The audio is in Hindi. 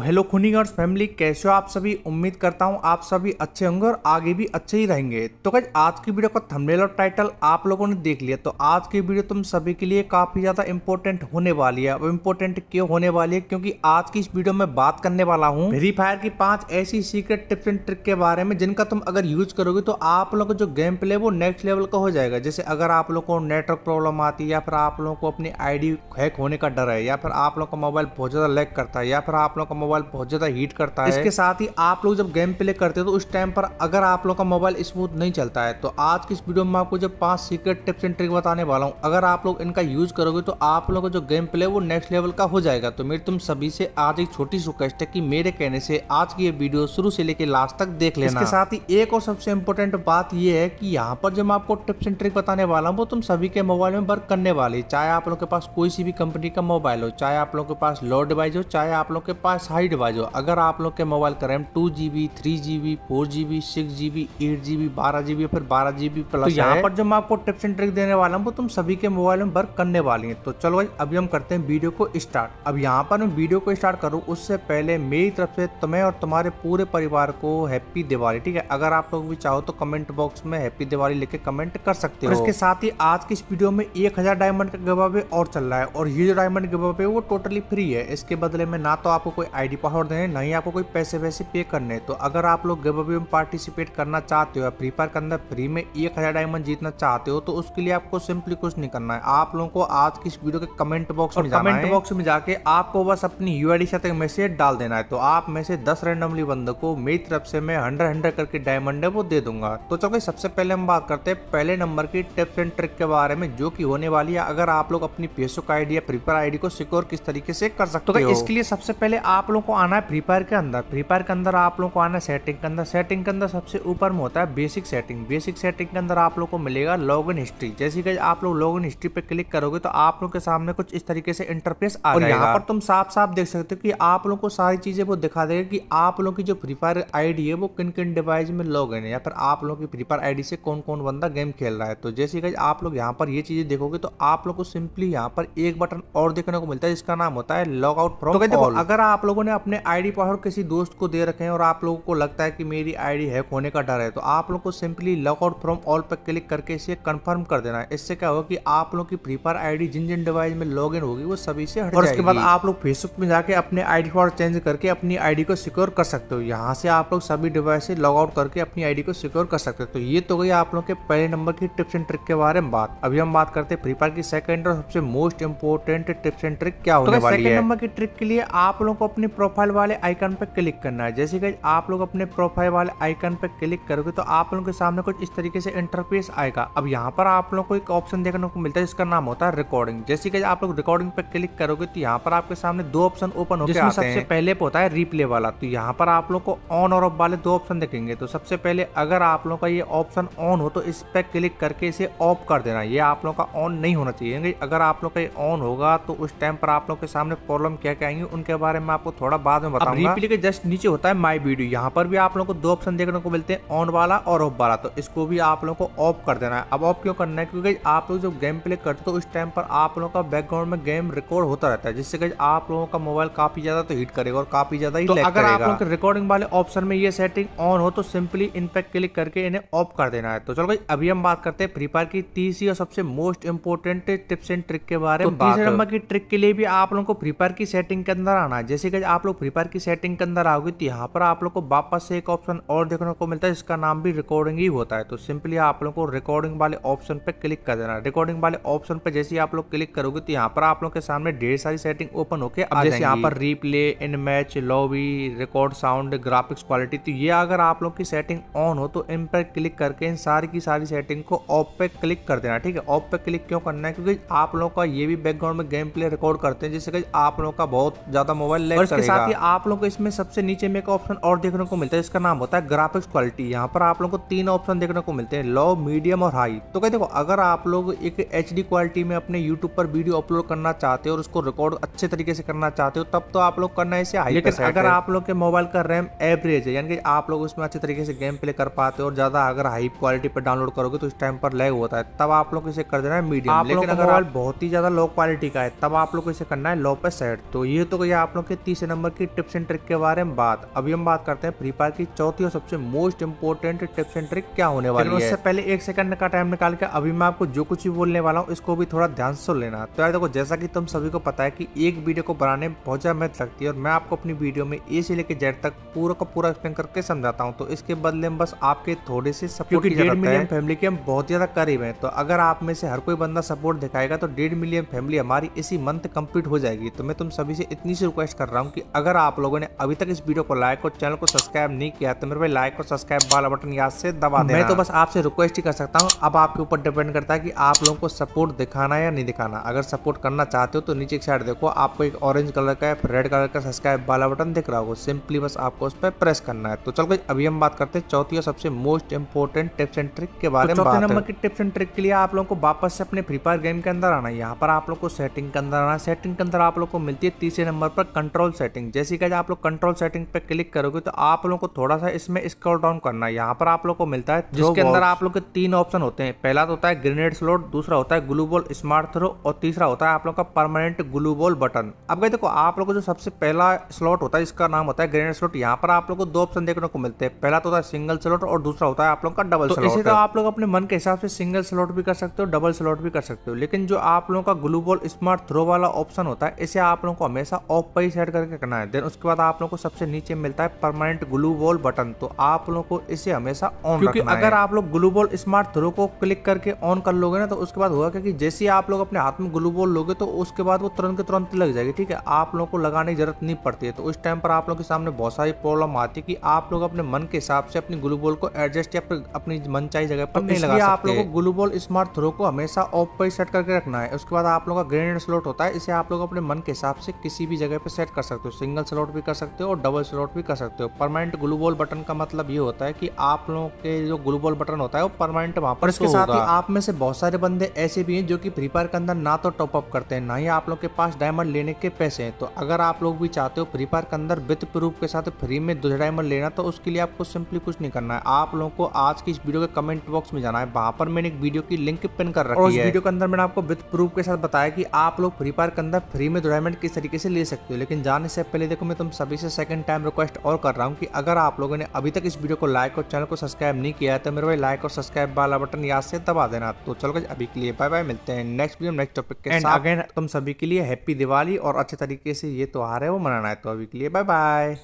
हेलो खुनीगर्स फैमिली, कैसे हो आप सभी? उम्मीद करता हूँ आप सभी अच्छे होंगे और आगे भी अच्छे ही रहेंगे। तो गाइज़ आज की वीडियो का थंबनेल और टाइटल आप लोगों ने देख लिया। तो आज की वीडियो तुम सभी के लिए काफ़ी ज़्यादा इंपॉर्टेंट होने वाली है। अब इम्पोर्टेंट क्यों होने वाली है? क्योंकि आज की इस वीडियो में बात करने वाला हूँ फ्री फायर की पाँच ऐसी सीक्रेट टिप्स एंड ट्रिक के बारे में, जिनका तुम अगर यूज़ करोगे तो आप लोगों जो गेम प्ले वो नेक्स्ट लेवल का हो जाएगा। जैसे अगर आप लोग को नेटवर्क प्रॉब्लम आती है या फिर आप लोगों को अपनी आईडी हैक होने का डर है, या फिर आप लोग का मोबाइल बहुत ज़्यादा लैक करता है, या फिर आप लोग का मोबाइल बहुत ज़्यादा हीट करता है। इसके साथ ही आप लोग जब गेम प्ले करते हो तो उस टाइम पर अगर आप लोग का मोबाइल स्मूथ नहीं चलता है तो आज की इस वीडियो में आपको जब पाँच सीक्रेट टिप्स एंड ट्रिक बताने वाला हूँ। अगर आप लोग इनका यूज़ करोगे तो आप लोगों का जो गेम प्ले वो नेक्स्ट लेवल का हो जाएगा। तो मेरी तुम सभी से आज एक छोटी रिक्वेस्ट है कि मेरे कहने से आज की ये वीडियो शुरू से लेकर लास्ट तक देख लेना। इसके साथ ही एक और सबसे इंपॉर्टेंट बात यह है कि यहाँ पर जब मैं आपको टिप्स एंड ट्रिक बताने वाला हूँ वो तुम सभी के मोबाइल में वर्क करने वाली। चाहे आप लोग के पास कोई सी भी कंपनी का मोबाइल हो चाहे आप लोग के पास लो डिवाइस हो चाहे आप लोग के पास हाई डिवाइस हो। अगर आप लोग के मोबाइल का RAM two G B three G B four G B six G B eight G B बारह जी बी फिर बारह जी बी प्लस तो यहाँ पर जो मैं आपको टिप्स एंड ट्रिक देने वाला हूँ वो तुम सभी के मोबाइल में वर्क करने वाली है। तो चलो भाई अभी हम करते हैं वीडियो को स्टार्ट अब यहाँ पर मैं वीडियो को स्टार्ट करूँ उससे पहले मेरी तरफ़ से तुम्हें और तुम्हारे पूरे परिवार को हैप्पी दिवाली ठीक है? अगर आप लोग भी चाहो तो कमेंट बॉक्स में हैप्पी दिवाली लिख कमेंट कर सकते हो। इसके साथ ही आज की इस वीडियो में एक हज़ार डायमंड का गिवावे और चल रहा है। और ये जो डायमंड गिवावे वो टोटली फ्री है। इसके बदले में ना तो आपको कोई आईडी पासवर्ड देने ना ही आपको कोई पैसे वैसे पे करने। तो अगर आप लोग गिव में पार्टिसिपेट करना चाहते हो या फ्री फायर के अंदर फ्री में एक हज़ार डायमंड जीतना चाहते हो तो उसके लिए आपको सिंपली कुछ नहीं करना है। आप लोगों को आज की इस वीडियो के कमेंट बॉक्स में कमेंट बॉक्स में जाके आपको बस अपनी यू आई साथ मैसेज डाल देना है। तो आप में से दस रेंडमली बंदों को मेरी तरफ़ से मैं हंड्रेड हंड्रेड करके डायमंड है वो दे दूँगा। तो चलो सबसे पहले हम बात करते हैं पहले नंबर की टिप्स एंड ट्रिक के बारे में जो की होने वाली है। अगर आप लोग अपनी फेसबुक आईडी या फ्री फायर आईडी को सिक्योर किस तरीके से कर सकते हो? इसके लिए सबसे पहले आप लोग को आना है फ्री फायर के अंदर। फ्री फायर के अंदर आप लोग को आना है सेटिंग के अंदर। सेटिंग के अंदर सबसे ऊपर में होता है बेसिक सेटिंग बेसिक सेटिंग के अंदर आप लोग को मिलेगा लॉग इन हिस्ट्री जैसे कि आप लोग लॉग इन हिस्ट्री पे क्लिक करोगे तो आप लोग के सामने कुछ इस तरीके से इंटरफेस आ और यहाँ पर तुम साफ़ साफ़ देख सकते हो कि आप लोग को सारी चीज़ें वो दिखा देगा कि आप लोग की जो फ्री फायर आईडी है वो किन किन डिवाइस में लॉग इन है या फिर आप लोग की फ्री फायर आईडी से कौन कौन बंदा गेम खेल रहा है। तो जैसे कि आप लोग यहाँ पर ये चीज़ें देखोगे तो आप लोग को सिंपली यहाँ पर एक बटन और देखने को मिलता है जिसका नाम होता है लॉग आउट फ्रॉम अगर आप लोगों ने अपने आईडी पासवर्ड किसी दोस्त को दे रखे हैं और आप लोगों को लगता है कि मेरी आईडी हैक होने का डर है तो आप लोग को simply log out from all पर क्लिक करके इसे कंफर्म कर देना है। इससे क्या होगा कि आप लोग की फ्री फायर आईडी जिन जिन डिवाइस में लॉग इन होगी वो सभी से हट और उसके बाद आप लोग फेसबुक में जाके अपने आईडी पासवर्ड चेंज करके अपनी आईडी को सिक्योर कर सकते हो। यहाँ से आप लोग सभी डिवाइस से लॉग आउट करके अपनी आईडी को सिक्योर कर सकते हो। तो ये तो गई आप लोग के पहले नंबर की टिप्स एंड ट्रिक के बारे में बात। अभी हम बात करते हैं फ्री फायर की सेकंड और सबसे most important tips and trick क्या होने तो वाली है। नंबर की ट्रिक के लिए आप लोगों को अपने प्रोफ़ाइल वाले आइकन पे क्लिक करना है। जैसे कि आप लोग अपने प्रोफ़ाइल वाले आइकन पर क्लिक करोगे तो आप लोगों के सामने कुछ इस तरीके से इंटरफेस आएगा। अब यहाँ पर आप लोग को एक ऑप्शन देखने को मिलता है जिसका नाम होता है रिकॉर्डिंग जैसे कि आप लोग रिकॉर्डिंग पे क्लिक करोगे तो यहाँ पर आपके सामने दो ऑप्शन ओपन होकर आते सबसे पहले होता है रिप्ले वाला। तो यहाँ पर आप लोग को ऑन और ऑफ़ वाले दो ऑप्शन देखेंगे। तो सबसे पहले अगर आप लोग का ये ऑप्शन ऑन हो तो इस पे क्लिक करके इसे ऑफ़ कर देना। ये आप लोग का ऑन नहीं होना चाहिए। अगर आप लोग का ये ऑन होगा तो उस टाइम पर आप लोग के सामने प्रॉब्लम क्या क्या आएँगे उनके बारे में आपको थोड़ा बाद में बताऊँगा। रिप्ले के जस्ट नीचे होता है माई वीडियो यहाँ पर भी आप लोग को दो ऑप्शन देखने को मिलते हैं ऑन वाला और ऑफ़ वाला। तो इसको भी आप लोग को ऑफ़ कर देना है। अब ऑफ़ क्यों करना है? क्योंकि आप लोग जब गेम प्ले करते हो तो उस टाइम पर आप लोगों का बैकग्राउंड में गेम रिकॉर्ड होता रहता है जिससे कि आप लोगों का मोबाइल काफ़ी ज़्यादा तो हीट करेगा और काफ़ी ज़्यादा ही तो अगर आप लोग रिकॉर्डिंग वाले ऑप्शन में ये सेटिंग ऑन हो तो सिंपली इन पे क्लिक करके इन्हें ऑफ़ कर देना है। तो चलो भाई अभी हम बात करते हैं फ्री फायर की तीसरी और सबसे most important tips and trick के बारे में तो तीसरे नंबर की ट्रिक के लिए भी आप लोगों को फ्री फायर की सेटिंग के अंदर आना है। जैसे कि आप लोग फ्री फायर की सेटिंग के अंदर आओगे तो यहाँ पर आप लोग को वापस से एक ऑप्शन और देखने को मिलता है जिसका नाम भी रिकॉर्डिंग ही होता है। तो सिंपली आप लोग को रिकॉर्डिंग वाले ऑप्शन पे क्लिक कर देना। रिकॉर्डिंग वाले ऑप्शन पे जैसे आप लोग क्लिक करोगे तो यहाँ पर आप लोग के सामने ढेर सारी सेटिंग ओपन होकर अब जैसे यहाँ पर replay in match lobby record sound graphics quality तो ये अगर आप लोग की सेटिंग ऑन हो तो इन पर क्लिक करके इन सारी की सारी सेटिंग को ऑफ़ पे क्लिक कर देना ठीक है? ऑफ़ पे क्लिक क्यों करना है? क्योंकि आप लोग का ये भी बैकग्राउंड में गेम प्ले रिकॉर्ड करते हैं जिससे आप लोग का बहुत ज़्यादा मोबाइल लैग इसके साथ ही आप लोग को इसमें सबसे नीचे में एक ऑप्शन और देखने को मिलता है इसका नाम होता है ग्राफिक्स क्वालिटी यहाँ पर आप लोग को तीन ऑप्शन देखने को मिलते हैं लो मीडियम और हाई तो क्या देखो अगर आप लोग एक एच क्वालिटी में अपने यूट्यूब पर वीडियो अपलोड करना चाहते हो और उसको रिकॉर्ड अच्छे तरीके से करना चाहते हो तब तो आप लोग करना इसे हाई लेकिन अगर आप लोग के मोबाइल का रैम एवरेज है यानी कि आप लोग उसमें अच्छे तरीके से गेम प्ले कर पाते हो और ज़्यादा अगर हाई क्वालिटी पर डाउनलोड करोगे तो उस टाइम पर लैग होता है तब आप लोग इसे कर देना है मीडियम लेकिन अगर बहुत ही ज़्यादा लो क्वालिटी का है तब आप लोग इसे करना है लो पे सेट तो ये तो आप लोग के तीसरे नंबर की टिप्स एंड ट्रिक के बारे में बात। अभी हम बात करते हैं फ्री फायर की चौथी और सबसे most important tips and trick क्या होने वाली है उससे पहले एक सेकंड का टाइम निकाल के अभी मैं आपको जो कुछ भी बोलने वाला हूँ इसको भी थोड़ा ध्यान से लेना। तो यार देखो जैसा की तुम सभी को पता है की एक वीडियो को बनाने में बहुत ज़्यादा मेहनत लगती है और मैं आपको अपनी वीडियो में ए से लेकर जेड तक पूरा का पूरा एक्सप्लेन करके समझाता हूँ। तो इसके बदले में बस आपके थोड़े से सपोर्ट की डेढ़ मिलियन फैमिली के हम बहुत ज़्यादा करीब है तो अगर आप में से हर कोई बंदा सपोर्ट दिखाएगा तो डेढ़ मिलियन फैमिली हमारी इसी मंथ कंप्लीट हो जाएगी। तो मैं तुम सभी से इतनी सी रिक्वेस्ट कर रहा हूँ कि अगर आप लोगों ने अभी तक इस वीडियो को लाइक और चैनल को सब्सक्राइब नहीं किया तो मेरे भाई लाइक और सब्सक्राइब वाला बटन याद से दबा देना। मैं तो बस आपसे रिक्वेस्ट ही कर सकता हूँ। अब आपके ऊपर डिपेंड करता है कि आप लोगों को सपोर्ट दिखाना या नहीं दिखाना। अगर सपोर्ट करना चाहते हो तो नीचे एक साइड देखो आपको एक ऑरेंज कलर का रेड कलर का सब्सक्राइब वाला बटन दिख रहा होगा। सिंपली बस आपको उस पर प्रेस करना है। तो चलो अभी हम बात करते हैं चौथी और सबसे most important tips and trick के बारे तो में चौथे नंबर की टिप्स एंड ट्रिक के लिए आप लोगों को वापस से अपने फ्री फायर गेम के अंदर आना है। यहाँ पर आप लोग को सेटिंग के अंदर आना है। सेटिंग के अंदर आप लोग को मिलती है तीसरे नंबर पर कंट्रोल सेटिंग जैसे कि आप लोग कंट्रोल सेटिंग पे क्लिक करोगे तो आप लोगों को थोड़ा सा इसमें स्क्रॉल डाउन करना है। यहाँ पर आप लोग को मिलता है जिसके अंदर आप लोग के तीन ऑप्शन होते हैं। पहला तो होता है ग्रेनेड स्लोट दूसरा होता है ग्लू बॉल स्मार्ट थ्रो और तीसरा होता है आप लोग का परमानेंट ग्लू बॉल बटन अब देखो आप लोग को जो सबसे पहला स्लॉट होता है इसका नाम होता है ग्रेनेड स्लॉट यहाँ पर आप लोग को दो ऑप्शन देखने को मिलते हैं। पहला तो होता है सिंगल स्लॉट और दूसरा होता है आप लोग का डबल तो इसी तरह आप लोग अपने मन के हिसाब से सिंगल स्लॉट भी कर सकते हो डबल स्लॉट भी कर सकते हो। लेकिन जो आप लोगों का ग्लू बॉल स्मार्ट थ्रो वाला ऑप्शन होता है इसे आप लोगों को हमेशा ऑफ़ पर ही सेट करके करना है। देन उसके बाद आप लोगों को सबसे नीचे मिलता है परमानेंट ग्लू बॉल बटन तो आप लोगों को इसे हमेशा ऑन क्योंकि अगर आप लोग ग्लू बॉल स्मार्ट थ्रो को क्लिक करके ऑन कर लोगे ना तो उसके बाद होगा क्योंकि जैसे आप लोग अपने हाथ में ग्लू बॉल लोगे तो उसके बाद वो तुरंत के तुरंत लग जाएगी ठीक है? आप लोगों को लगाने की ज़रूरत नहीं पड़ती है। तो उस टाइम पर आप लोग के सामने बहुत सारी प्रॉब्लम आती है कि आप लोग अपने मन के हिसाब से अपनी ग्लू बॉल को एडजस्ट या अपनी मन चाहिए जगह पर नहीं लगा आप लोगों को ग्लू बॉल स्मार्ट थ्रो को हमेशा ऑफ़ पर सेट करके रखना है। उसके बाद आप लोगों का ग्रेनेड स्लॉट होता है इसे आप लोग अपने मन के हिसाब से किसी भी जगह पर सेट कर सकते हो। सिंगल स्लॉट भी कर सकते हो और डबल स्लॉट भी कर सकते हो। परमानेंट ग्लू बॉल बटन का मतलब ये होता है कि आप लोगों के जो ग्लू बॉल बटन होता है वो परमानेंट वहाँ पर इसके साथ ही आप में से बहुत सारे बंदे ऐसे भी हैं जो कि फ्री फायर के अंदर ना तो टॉप अप करते हैं ना ही आप लोग के पास डायमंड लेने के पैसे हैं। तो अगर आप लोग भी चाहते हो फ्री फायर के अंदर विथ प्रूफ के साथ फ्री में दो डायमंड लेना तो उसके लिए आपको सिंपली कुछ नहीं करना है। आप लोगों को आज की इस वीडियो के कमेंट बॉक्स में जाना है। वहाँ पर मैंने एक वीडियो की लिंक पिन कर रखी है। वीडियो के अंदर मैंने आपको विथ प्रूफ के साथ बताया कि आप लोग फ्री फायर के अंदर फ्री में दो डायमंड किस तरीके से ले सकते हो लेकिन जाने से पहले देखो मैं तुम सभी से सेकंड टाइम रिक्वेस्ट और कर रहा हूँ कि अगर आप लोगों ने अभी तक इस वीडियो को लाइक और चैनल को सब्सक्राइब नहीं किया है तो मेरे भाई लाइक और सब्सक्राइब वाला बटन याद से दबा देना। तो चलो अभी के लिए बाय बाय मिलते हैं नेक्स्ट वीडियो नेक्स्ट टॉपिक के साथ। अगेन तुम सभी के लिए हैप्पी दिवाली और अच्छे तरीके से ये त्यौहार है वो मनाना है। तो अभी के लिए बाय बाय